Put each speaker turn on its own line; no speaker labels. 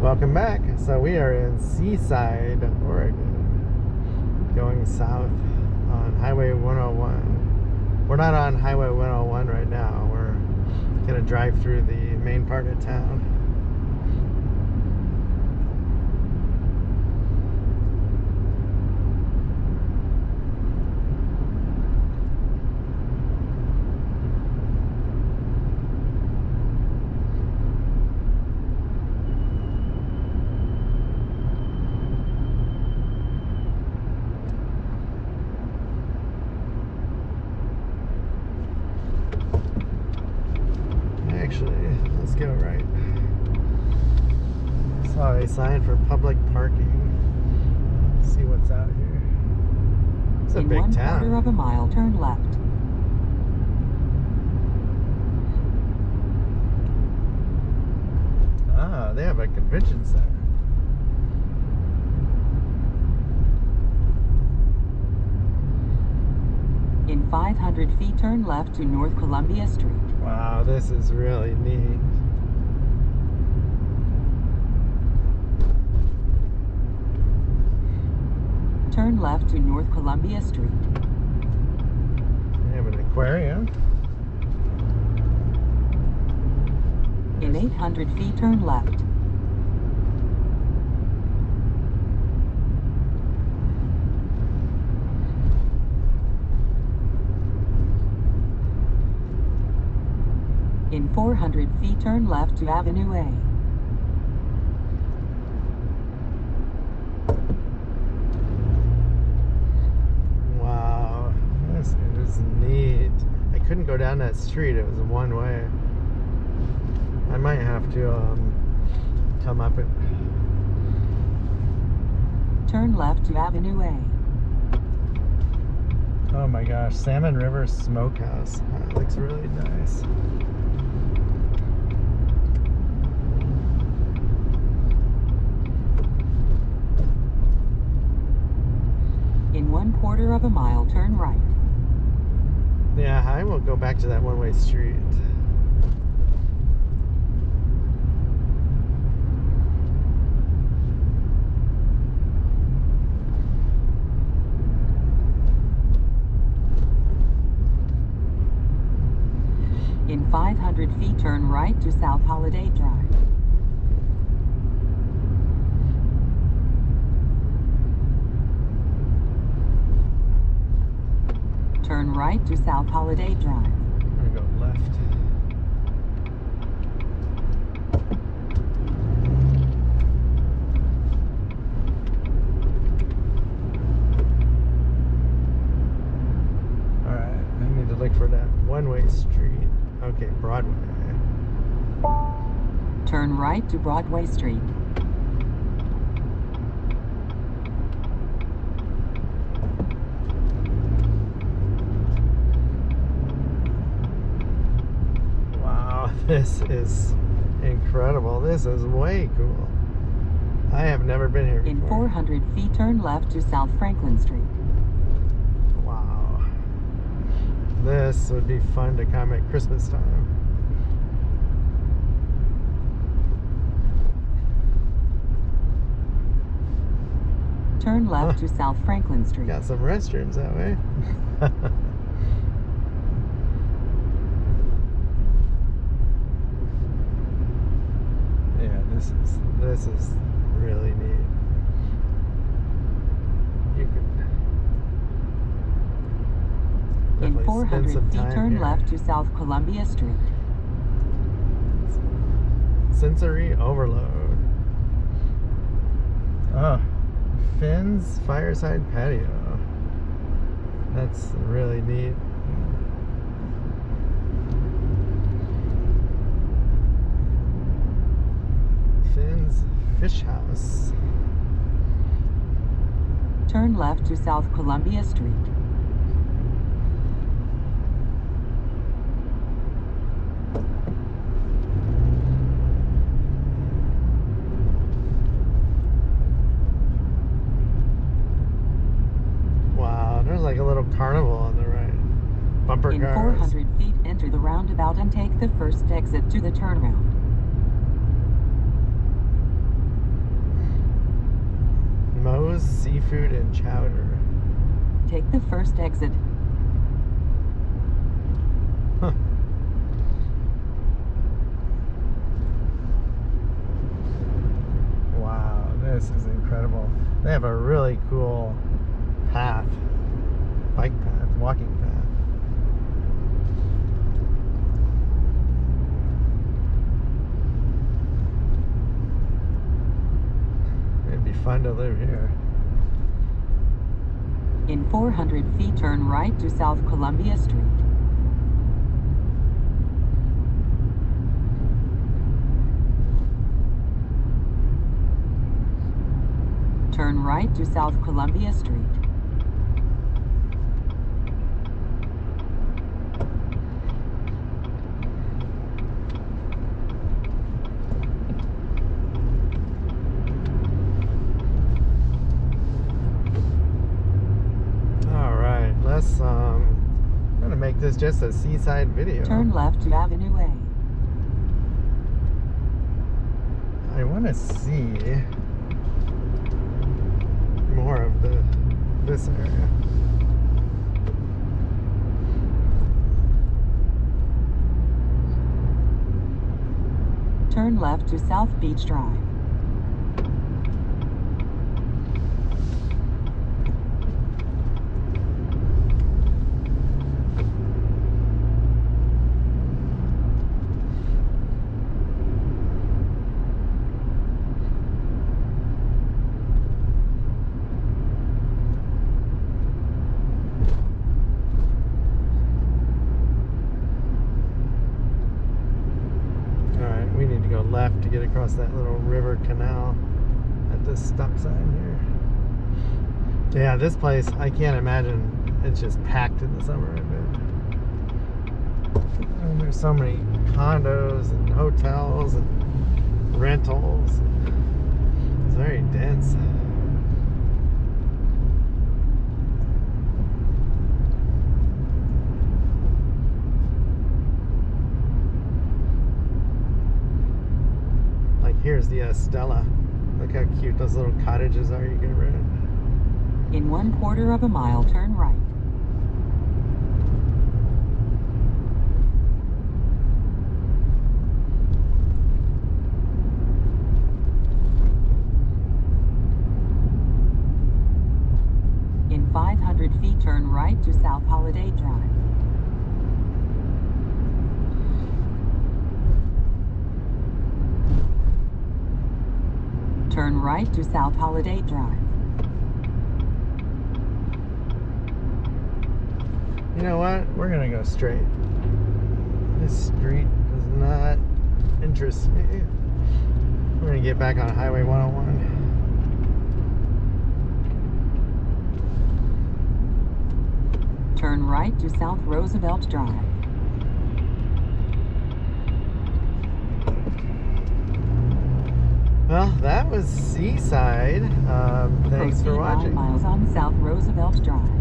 Welcome back. So we are in Seaside, Oregon, going south on Highway 101. We're not on Highway 101 right now. We're gonna drive through the main part of town. Actually, let's go right. Saw a sign for public parking. See what's out here. It's a
In
big
one
town.
quarter of a mile, turn left.
Ah, they have a convention center.
In 500 feet, turn left to North Columbia Street.
Wow, this is really neat.
Turn left to North Columbia Street.
They have an aquarium.
In 800 feet, turn left. In 400 feet, turn left to Avenue A.
Wow, this is neat. I couldn't go down that street. It was a one way. I might have to um, come up it.
Turn left to Avenue A.
Oh my gosh, Salmon River Smokehouse. That looks really nice.
In one quarter of a mile, turn right.
Yeah, I will go back to that one way street.
In 500 feet, turn right to South Holladay Drive. Turn right to South Holladay Drive.
I'm gonna go left. Alright, I need to look for that one way street. Okay, Broadway.
Turn right to Broadway Street.
Wow, this is incredible. This is way cool. I have never been here
In 400 feet, turn left to South Franklin Street.
Wow. This would be fun to come at Christmas time.
Turn left
Huh.
to South Franklin Street.
Got some restrooms that way. yeah, this is this is really neat. You could
In 400 feet, turn
here.
left to South Columbia Street.
Sensory overload. Oh, Finn's Fireside Patio. That's really neat. Finn's Fish House.
Turn left to South Columbia Street.
Wow, there's like a little carnival on the right. Bumper
In
cars.
400 feet, enter the roundabout and take the first exit to the turnaround.
Mo's Seafood and Chowder.
Take the first exit
to live here.
In 400 feet, turn right to South Columbia Street. Turn right to South Columbia Street.
All right, let's um, I'm gonna make this just a seaside video.
Turn left to Avenue A.
I want to see more of the this area.
Turn left to South Beach Drive.
All right, we need to go left to get that little river canal at this stop sign here. Yeah, this place I can't imagine it's just packed in the summer. And oh, there's so many condos and hotels and rentals. It's very dense. The uh, Estella. Look how cute those little cottages are you can rent.
In one quarter of a mile, turn right. In 500 feet, turn right to South Holladay Drive. Turn right to South Holladay Drive.
You know what? We're gonna go straight. This street does not interest me. We're gonna get back on Highway 101.
Turn right to South Roosevelt Drive.
Well, that was Seaside. Um, thanks for watching.
miles on South Roosevelt Drive.